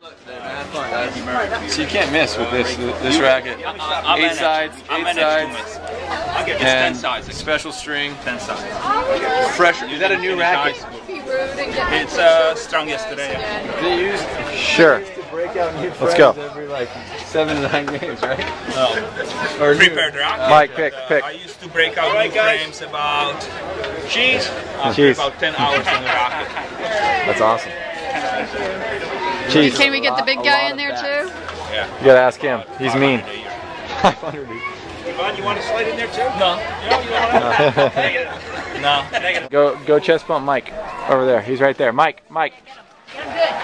So you can't miss with this this racket. Eight sides, eight sides, and special string. 10 sides. Pressure. Is that a new racket? It's uh, strong yesterday. They use Sure. to break out new Let's go. every like seven to nine games, right? Or Prepared racket. Mike, pick, Uh, pick. I used to break out new frames about, geez, after about 10 hours in the racket. That's awesome. Cheese. Can we get the big guy in there too? Yeah. You gotta ask him. He's mean. Ivan, you want to slide in there too? No. No, you want to? No. Go go chest bump Mike. Over there. He's right there. Mike, Mike.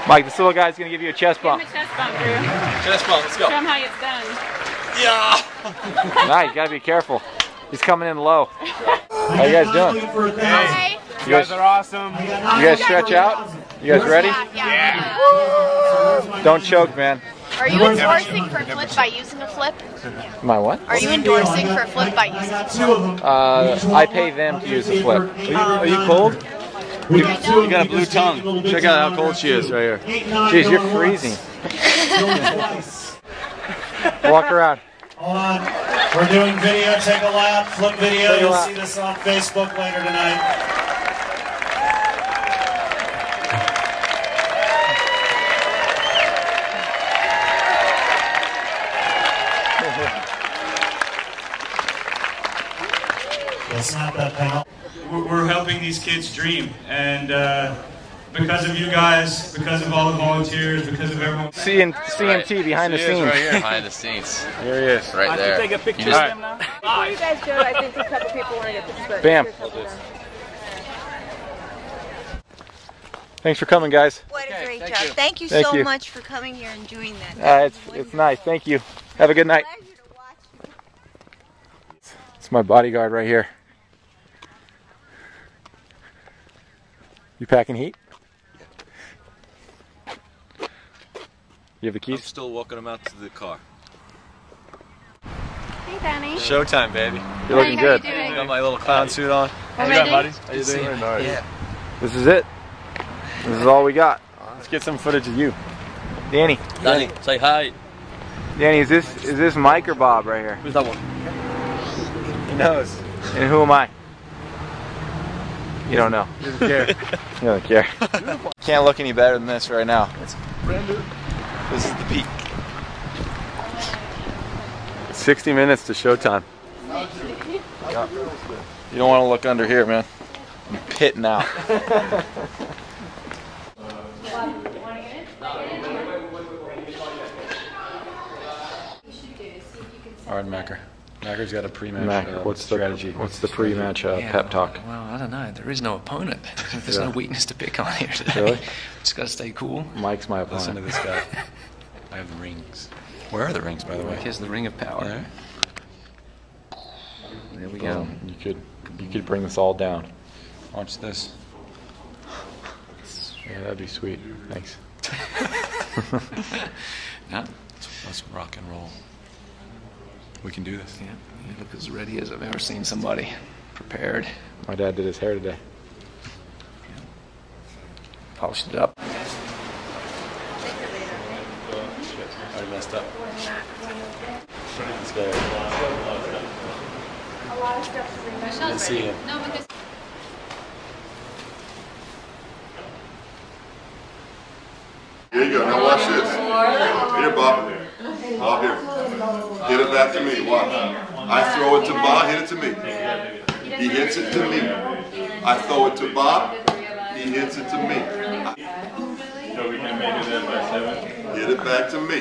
Mike, this little guy's gonna give you a chest bump. chest bump, Drew. Chest bump. Let's go. Show him how it's done. Yeah. Nah, you gotta be careful. He's coming in low. How you guys doing? Hi. You guys, are awesome. you guys stretch out? You guys ready? Yeah. Don't choke, man. Are you endorsing for flip by using a flip? My what? Are you endorsing for flip by using a flip? Uh, I pay them to use the flip. Are you, are you cold? You, you got a blue tongue. Check out how cold she is right here. Jeez, you're freezing. Walk around. Hold on. We're doing video. Take a lap. Flip video. You'll see this on Facebook later tonight. Let's not that panel. We're we're helping these kids dream, and uh, because of you guys, because of all the volunteers, because of everyone. C and CMT behind the scenes. right here. Behind the scenes. Here he is. Right there. Take a picture You of just- them now. Before you guys do it, I think a couple people want to get pictures. Bam. Thanks for coming, guys. What a great thank job. you. Thank you Thank so you. much for coming here and doing that. Uh, it's was it's nice. Thank you. Have a good night. Pleasure to watch. It's my bodyguard right here. You packing heat? Yeah. You have the I'm keys? still walking them out to the car. Hey, Danny. Showtime, baby. You're looking Hey, how good. you doing? Got my little clown suit on. How you doing? Buddy? How you doing? Yeah. This is it. This is all we got. Let's get some footage of you. Danny. Danny, say hi. Danny, is this is this Mike or Bob right here? Who's that one? He knows. And who am I? You don't know. You don't care. No care. Can't look any better than this right now. It's brand new. This is the peak. 60 minutes to showtime. You don't want to look under here, man. I'm pitting out. All right, Macker. Macker's got a pre-match Mac, uh, what's the strategy. what's the pre-match uh, pep talk? Well, I don't know. There is no opponent. There's Yeah. no weakness to pick on here today. Really? Just gotta stay cool. Mike's my opponent. Listen to opponent. this guy. I have the rings. Where are the rings, by the way? Here's the ring of power. There. There we go. You could you could bring this all down. Watch this. Yeah, that'd be sweet. Thanks. Yeah, Let's, let's rock and roll. We can do this. yeah. You look as ready as I've ever seen somebody. Prepared. My dad did his hair today. Polished it up. I messed up. This guy. Didn't see him. No, because Here you go. Now watch this. Here, Bob. Bob, here. Hit it back to me. Watch. I throw it to Bob. Hit it to me. He hits it to me. I throw it to Bob. He hits it to me. So we can make it there by seven. Hit it back to me.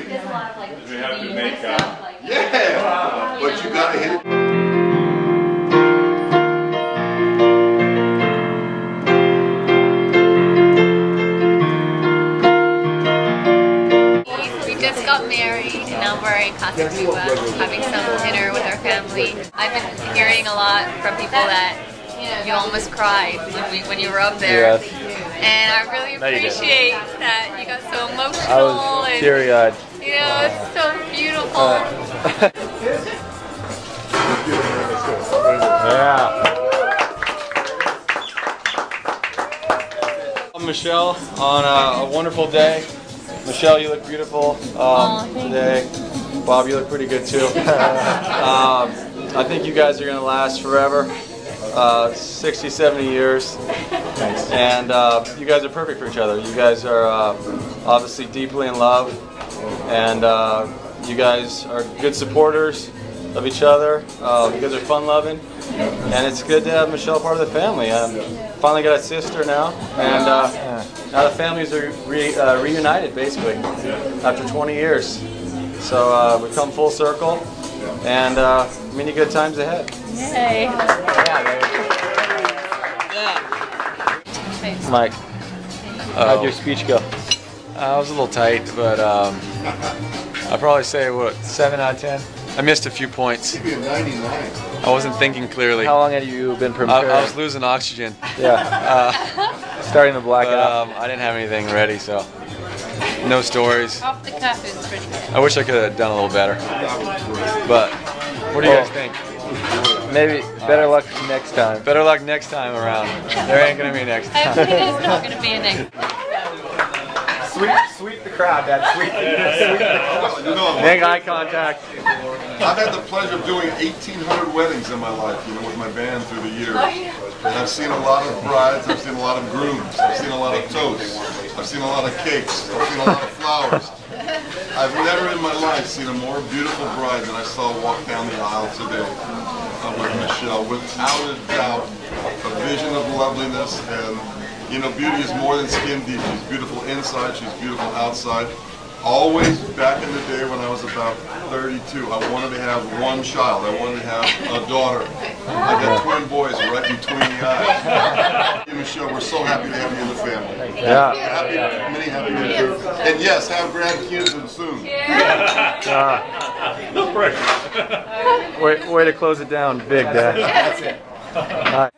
We have to make uh, Yeah. But you gotta hit it. We just got married and now we're in Casa Cuba having some dinner with our family. I've been hearing a lot from people that you almost cried when, we, when you were up there. Yes. And I really No, you appreciate that you got so emotional I was and teary-eyed. you know, it's so beautiful. Yeah. Michelle on a, a wonderful day. Michelle, you look beautiful um, today. Bob, you look pretty good too. um, I think you guys are going to last forever. Uh, 60, 70 years. And uh, you guys are perfect for each other. You guys are uh, obviously deeply in love. And uh, you guys are good supporters of each other. Uh, you guys are fun loving. And it's good to have Michelle part of the family. Um, finally got a sister now. And uh, now the families are re- uh, reunited basically after 20 years. So uh, we come full circle. And uh, many good times ahead. Yay. Mike, how'd your speech go? Uh, I was a little tight, but um, I'd probably say what seven out of ten. I missed a few points. You'd be a 99. I wasn't thinking clearly. How long have you been I, preparing? I was losing oxygen. Yeah. Starting to black But, out. um, I didn't have anything ready, so no stories. Off the cuff is pretty good. I wish I could have done a little better. But what do you guys oh. think? Maybe better luck next time. Better luck next time around. There ain't gonna be next time. think there's not going to be a next. Sweep, sweep the crowd, Dad. Sweep. You know, Make eye contact. I've had the pleasure of doing 1,800 weddings in my life, you know, with my band through the years. Oh, and I've seen a lot of brides, I've seen a lot of grooms, I've seen a lot of toasts, I've seen a lot of cakes, I've seen a lot of flowers. I've never in my life seen a more beautiful bride than I saw walk down the aisle today uh, with Michelle. Without a doubt, a vision of loveliness and, you know, beauty is more than skin deep. She's beautiful inside, she's beautiful outside. Always back in the day when I was about 32, I wanted to have one child. I wanted to have a daughter. I got twin boys right between the eyes. Michelle, we're so happy to have you in the family. Yeah. Happy, many happy years. And yes, have grandkids soon. No pressure. way, way to close it down big, Dad. That's it.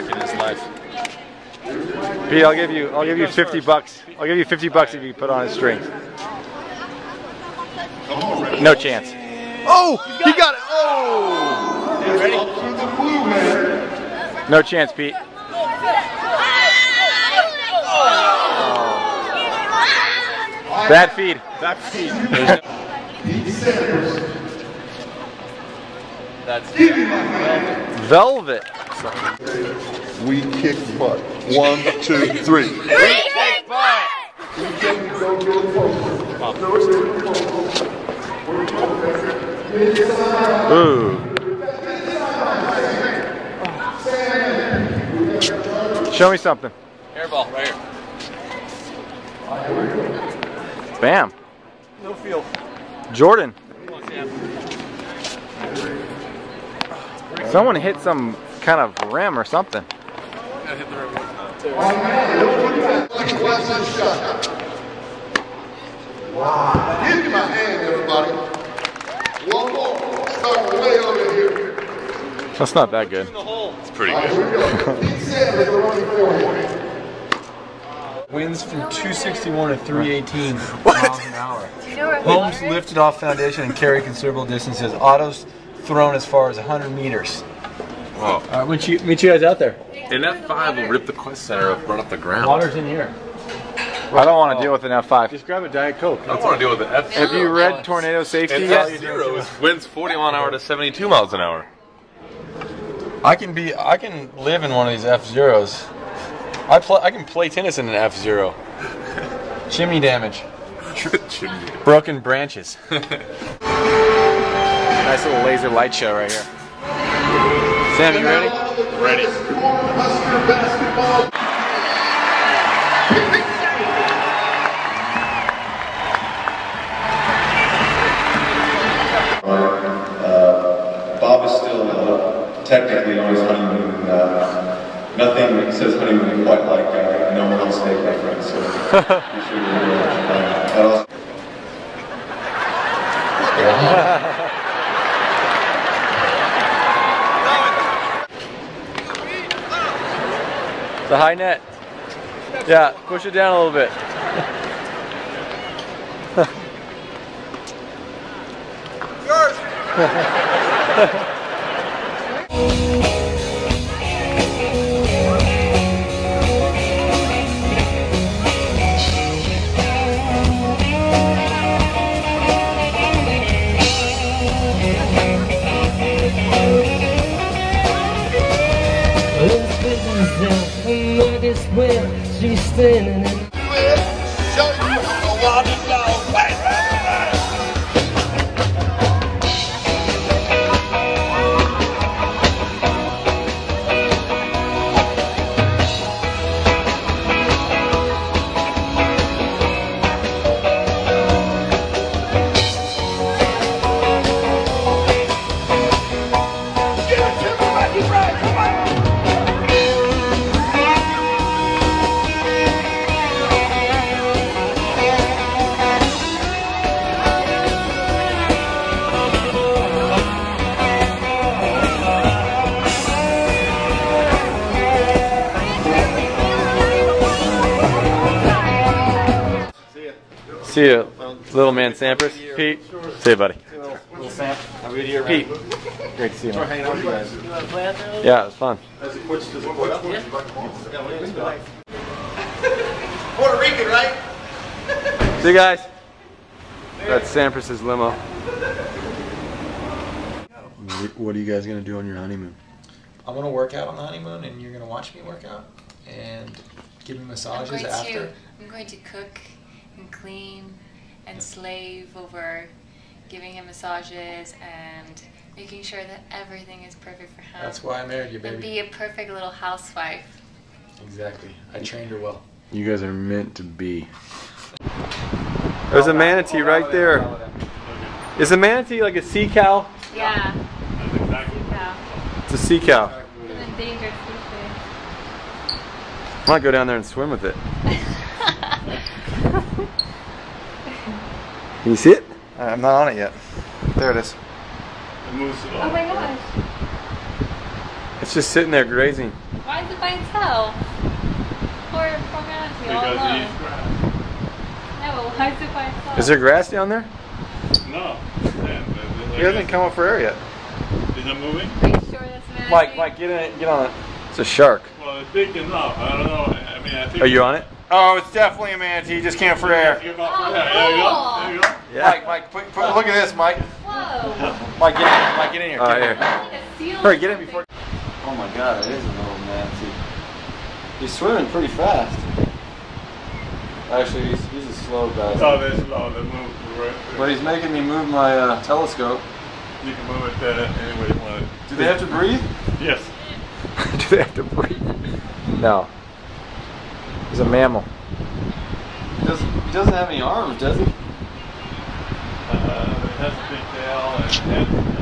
Never touched a rack in his life. Pete, I'll give you, I'll give you 50 bucks. I'll give you 50 bucks if you put on his strings. No chance. Oh, he got it. Oh. No chance, Pete. Bad feed. Bad feed. That's Velvet. We kick butt. One, two, three. We kick Ooh. Show me something. airball right here. Bam. No feel. Jordan. Someone hit some kind of rim or something. Give me my hand, everybody. One more. Start way over here. That's not that good. It's pretty Here we go. Pete Sanders, the running forward. Winds from 261 to 318 miles an hour. Homes lifted off foundation and carry considerable distances. Autos thrown as far as 100 meters. Whoa. All right, meet you, meet you guys out there. An F5 will rip the Qwest Center up right off the ground. Water's in here. I don't want to deal with an F5. Just grab a Diet Coke. I don't want to deal with the F. Have you read Tornado Safety And yet? F0 is winds 40 mile an hour to 72 miles an hour. I can be. I can live in one of these F0s. I play. I can play tennis in an F zero. Chimney damage. Chimney. Broken branches. Nice little laser light show right here. Sam, you ready? Ready. Uh, Bob is still uh, technically on his honeymoon. Uh, nothing says honeymoon quite like uh, no one else take my friend. So be sure to remember that. A high net. Yeah, push it down a little bit. Let's well. She's standing See you, little man Sampras. Pete, see you, buddy. Little Sam, how good here, Pete, great to see you. Man. hanging out with you guys. Yeah, it was fun. Puerto Rican, right? See you guys. That's Sampras's limo. What are you guys gonna do on your honeymoon? I'm gonna work out on the honeymoon, and you're gonna watch me work out and give me I'm massages after. to I'm going to cook and clean and slave over giving him massages and making sure that everything is perfect for him. That's why I married you, baby. And be a perfect little housewife. Exactly. I trained her well. You guys are meant to be. There's a manatee right there. Is a manatee like a sea cow? Yeah. It's a sea cow. It's an endangered species. I might go down there and swim with it. Can you see it? Uh, I'm not on it yet. There it is. Oh my gosh. It's just sitting there grazing. Why is it by itself? Poor, poor manatee all alone. No, why is it by itself? Is there grass down there? No. He hasn't come up for air yet. Is it moving? Are you sure that's a manatee? Mike, Mike, get in it. Get on it. It's a shark. Well, it's big enough. I don't know. I mean, I think. Are you on it? Oh, it's definitely a manatee. You Just can't for air. There you go. There you go. Mike, Mike, put, put, look at this, Mike. Whoa. Mike, get in. Mike, get in here. Oh, Get in here. Like a seal Hurry, get in something. before. Oh my god, it is a little manatee. He's swimming pretty fast. Actually, he's, he's a slow guy. Oh, there's a lot of move. Right. But he's making me move my uh, telescope. You can move it uh, any way you want. Do they have to breathe? Yes. Do they have to breathe? No. He's a mammal. He doesn't, he doesn't have any arms, does he? Uh, it has a big tail and, and a tiny little